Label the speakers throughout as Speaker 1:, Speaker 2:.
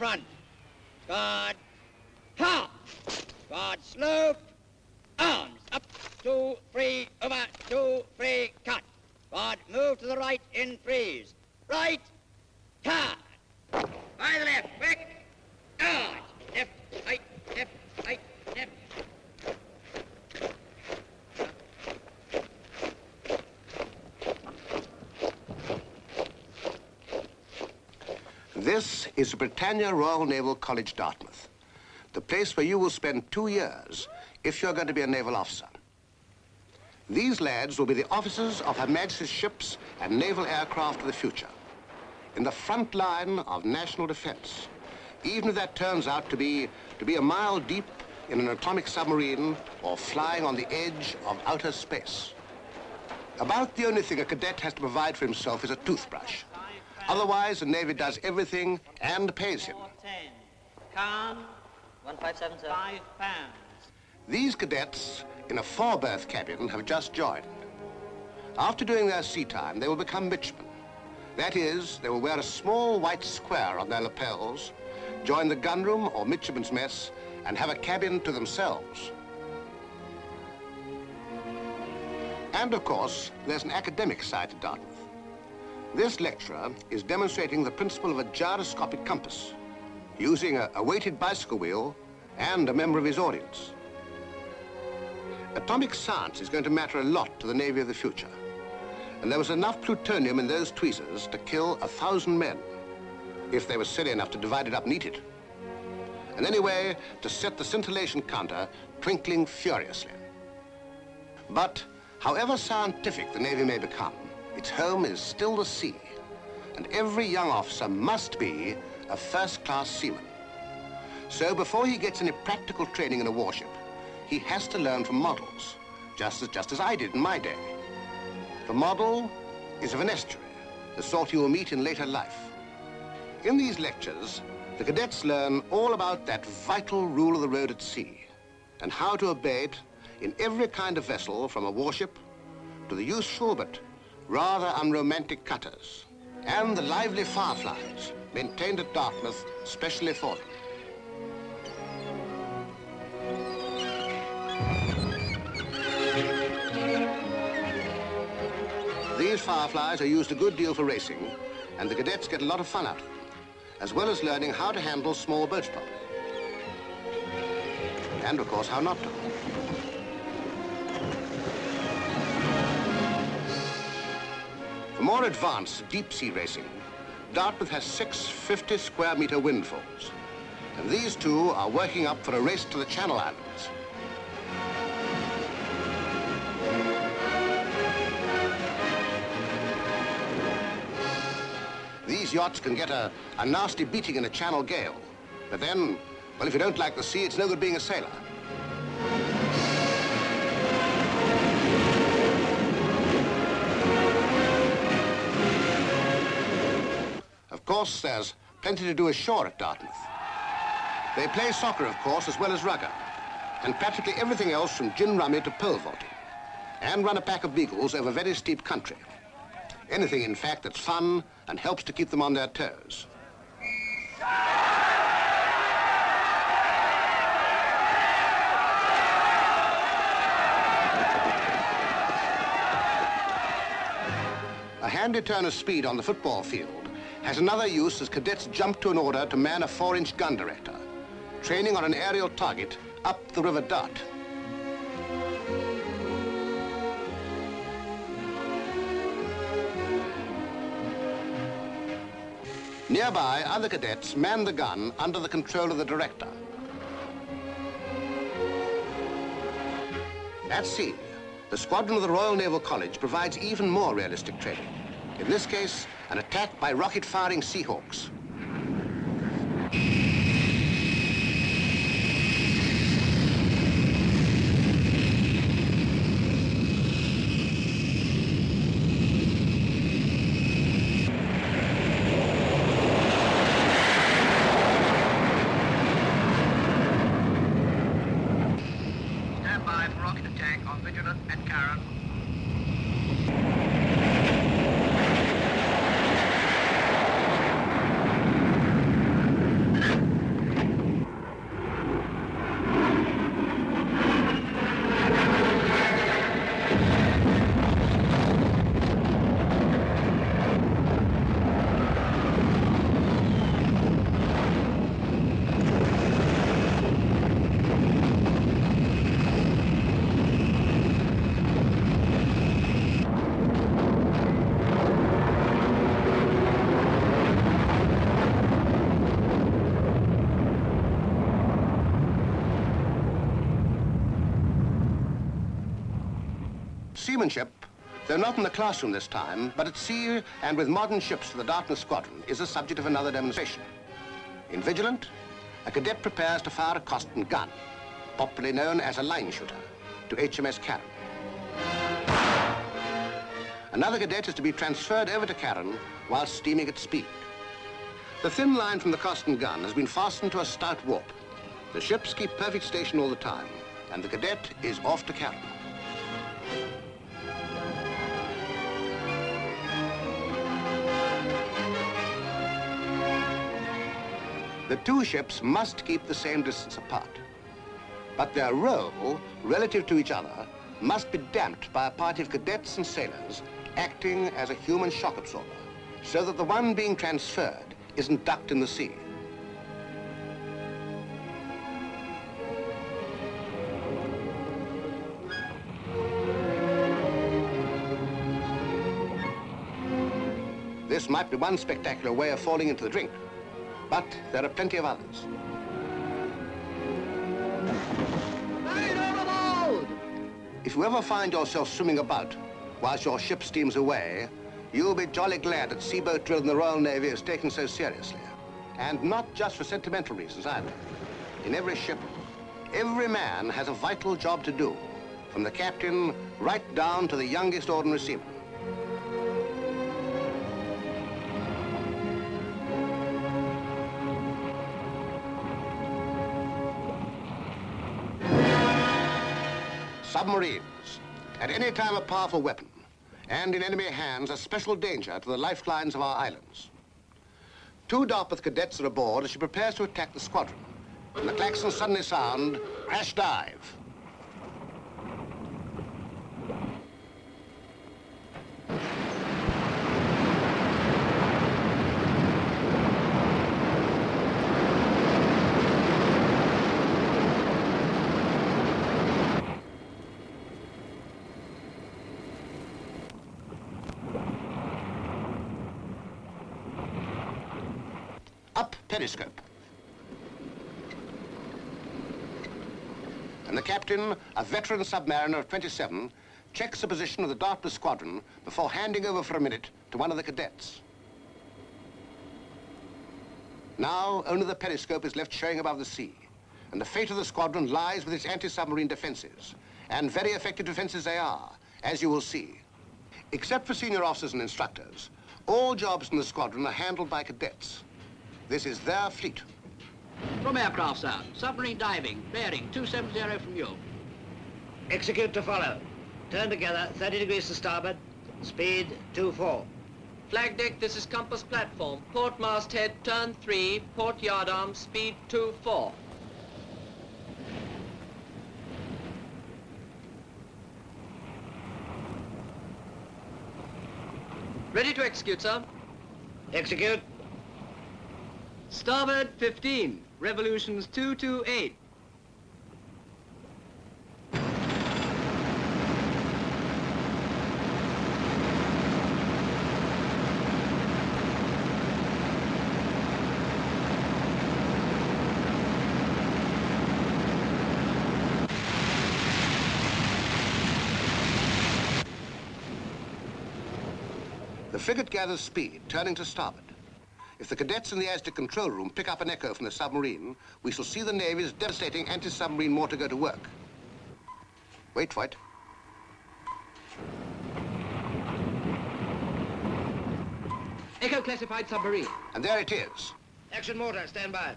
Speaker 1: front. Guard, half. Guard, slope. Arms, up, two, three, over, two, three, cut. Guard, move to the right in freeze. Right, cut. By the left, back, Guard, left, right, left,
Speaker 2: This is Britannia Royal Naval College, Dartmouth, the place where you will spend two years if you're going to be a naval officer. These lads will be the officers of Her Majesty's ships and naval aircraft of the future, in the front line of national defense, even if that turns out to be, to be a mile deep in an atomic submarine or flying on the edge of outer space. About the only thing a cadet has to provide for himself is a toothbrush. Otherwise, the Navy does everything and pays him.
Speaker 3: 10. Calm.
Speaker 4: 1577, sir.
Speaker 3: Five pounds.
Speaker 2: These cadets in a four-berth cabin have just joined. After doing their sea time, they will become midshipmen. That is, they will wear a small white square on their lapels, join the gunroom or midshipman's mess, and have a cabin to themselves. And of course, there's an academic side to Dartmouth. This lecturer is demonstrating the principle of a gyroscopic compass, using a, a weighted bicycle wheel and a member of his audience. Atomic science is going to matter a lot to the Navy of the future. And there was enough plutonium in those tweezers to kill a thousand men, if they were silly enough to divide it up and eat it. And anyway, to set the scintillation counter twinkling furiously. But however scientific the Navy may become, its home is still the sea. And every young officer must be a first-class seaman. So before he gets any practical training in a warship, he has to learn from models, just as, just as I did in my day. The model is of an estuary, the sort you will meet in later life. In these lectures, the cadets learn all about that vital rule of the road at sea and how to obey it in every kind of vessel from a warship to the useful but rather unromantic cutters and the lively fireflies maintained at Dartmouth specially for them. These fireflies are used a good deal for racing, and the cadets get a lot of fun out of them, as well as learning how to handle small boats properly. And, of course, how not to. For more advanced deep-sea racing, Dartmouth has six 50 square meter windfalls, and these two are working up for a race to the Channel Islands. These yachts can get a, a nasty beating in a channel gale. But then, well, if you don't like the sea, it's no good being a sailor. There's plenty to do ashore at Dartmouth. They play soccer, of course, as well as rugger, and practically everything else from gin rummy to pole vaulting, and run a pack of beagles over very steep country. Anything, in fact, that's fun and helps to keep them on their toes. A handy turn of speed on the football field has another use as cadets jump to an order to man a four-inch gun director, training on an aerial target up the River Dart. Nearby, other cadets man the gun under the control of the director. At sea, the squadron of the Royal Naval College provides even more realistic training. In this case, an attack by rocket-firing Seahawks.
Speaker 1: Stand by for rocket attack on Vigilant and Carron.
Speaker 2: Seamanship, though not in the classroom this time, but at sea and with modern ships for the Dartmouth Squadron, is the subject of another demonstration. In Vigilant, a cadet prepares to fire a Coston gun, popularly known as a line shooter, to HMS Carron. Another cadet is to be transferred over to Carron while steaming at speed. The thin line from the Coston gun has been fastened to a stout warp. The ships keep perfect station all the time, and the cadet is off to Carron. The two ships must keep the same distance apart. But their role, relative to each other, must be damped by a party of cadets and sailors acting as a human shock absorber, so that the one being transferred isn't ducked in the sea. This might be one spectacular way of falling into the drink, but there are plenty of others. If you ever find yourself swimming about whilst your ship steams away, you'll be jolly glad that sea boat drill in the Royal Navy is taken so seriously. And not just for sentimental reasons either. In every ship, every man has a vital job to do, from the captain right down to the youngest ordinary seaman. Submarines, at any time a powerful weapon, and in enemy hands a special danger to the lifelines of our islands. Two Dartmouth cadets are aboard as she prepares to attack the squadron. And the klaxons suddenly sound, crash dive. Up periscope. And the captain, a veteran submariner of 27, checks the position of the Dartmouth squadron before handing over for a minute to one of the cadets. Now, only the periscope is left showing above the sea, and the fate of the squadron lies with its anti-submarine defenses. And very effective defenses they are, as you will see. Except for senior officers and instructors, all jobs in the squadron are handled by cadets. This is their fleet.
Speaker 4: From aircraft, sir. Submarine diving. Bearing 270 from you.
Speaker 5: Execute to follow. Turn together, 30 degrees to starboard. Speed 2-4.
Speaker 3: Flag deck, this is compass platform. Port masthead, turn 3, port yardarm, speed 2-4. Ready to execute, sir.
Speaker 5: Execute.
Speaker 3: Starboard 15, revolutions 228.
Speaker 2: The frigate gathers speed, turning to starboard. If the cadets in the Asdic control room pick up an echo from the submarine, we shall see the Navy's devastating anti-submarine mortar go to work. Wait for it.
Speaker 4: Echo classified submarine.
Speaker 2: And there it is.
Speaker 5: Action mortar, stand by.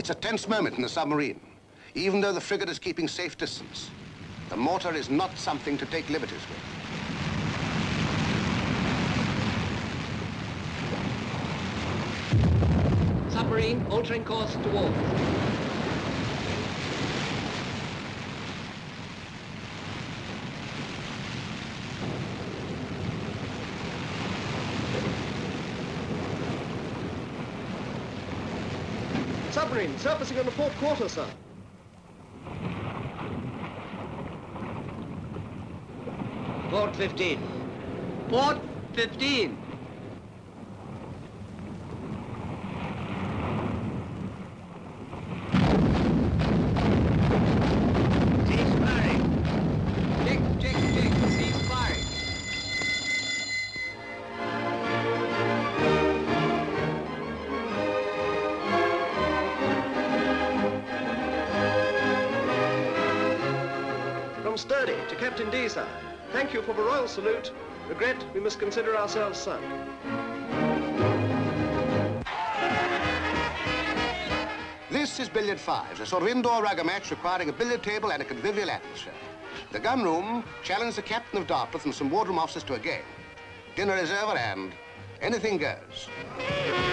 Speaker 2: It's a tense moment in the submarine, even though the frigate is keeping safe distance. The mortar is not something to take liberties with.
Speaker 4: Submarine altering course to wall.
Speaker 3: surfacing on the port quarter, sir.
Speaker 5: Port 15.
Speaker 3: Port 15.
Speaker 6: Sturdy to Captain D, sir. Thank you for the royal salute. Regret we must consider ourselves sunk.
Speaker 2: This is Billiard Fives, a sort of indoor rugger match requiring a billiard table and a convivial atmosphere. The gun room challenged the captain of Dartmouth and some wardroom officers to a game. Dinner is over and anything goes.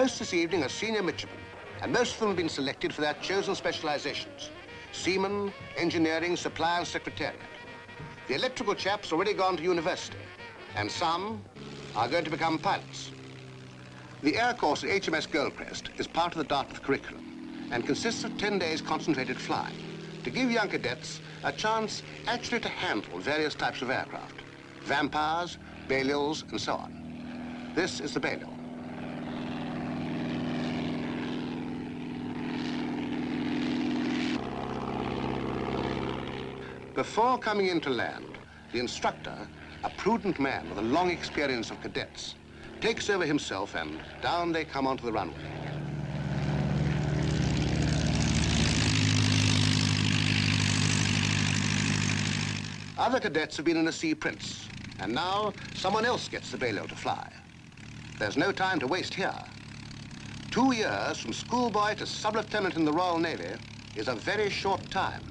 Speaker 2: Hosts this evening are senior midshipmen, and most of them have been selected for their chosen specializations. Seamen, engineering, supply and secretariat. The electrical chaps already gone to university, and some are going to become pilots. The air course at HMS Goldcrest is part of the Dartmouth curriculum and consists of 10 days concentrated flying to give young cadets a chance actually to handle various types of aircraft, vampires, Balliols, and so on. This is the Balliol. Before coming into land, the instructor, a prudent man with a long experience of cadets, takes over himself and down they come onto the runway. Other cadets have been in a Sea Prince, and now someone else gets the Balliol to fly. There's no time to waste here. Two years from schoolboy to sub-lieutenant in the Royal Navy is a very short time.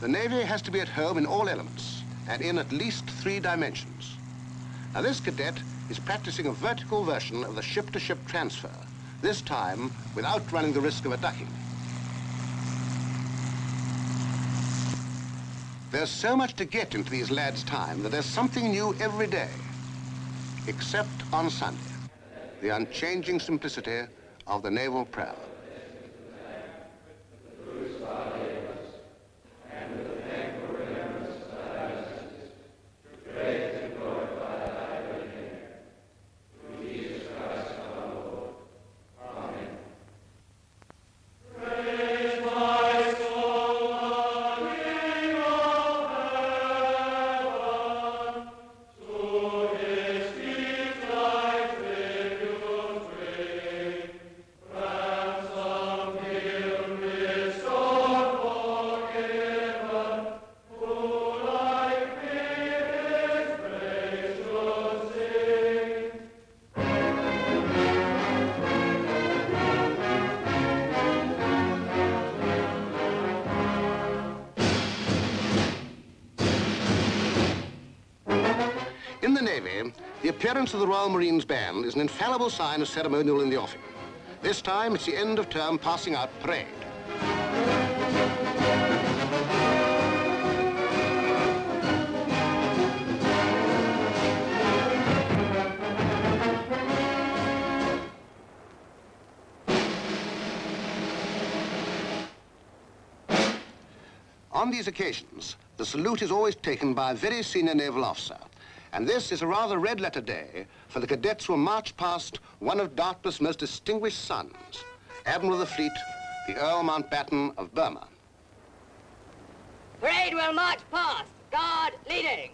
Speaker 2: The Navy has to be at home in all elements and in at least three dimensions. Now this cadet is practicing a vertical version of the ship-to-ship transfer, this time without running the risk of a ducking. There's so much to get into these lads' time that there's something new every day, except on Sunday, the unchanging simplicity of the naval prayer. Navy, the appearance of the Royal Marines Band is an infallible sign of ceremonial in the offing. This time, it's the end of term passing out parade. On these occasions, the salute is always taken by a very senior naval officer. And this is a rather red letter day for the cadets who march past one of Dartmouth's most distinguished sons, Admiral of the Fleet, the Earl Mountbatten of Burma.
Speaker 7: Parade will march past. Guard leading.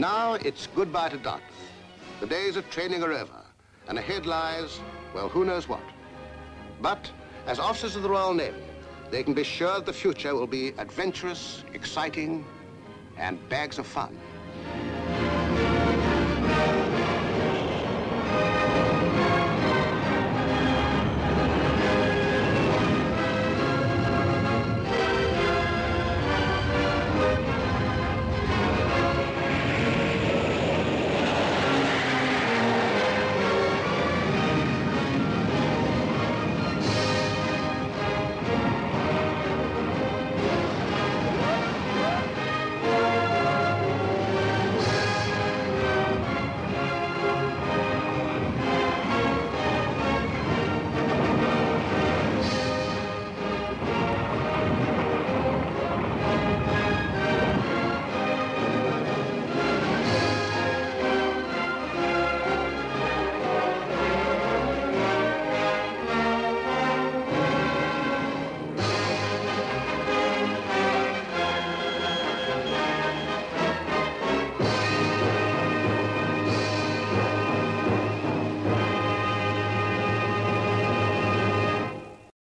Speaker 2: Now it's goodbye to Dartmouth. The days of training are over, and ahead lies, well, who knows what. But as officers of the Royal Navy, they can be sure that the future will be adventurous, exciting, and bags of fun.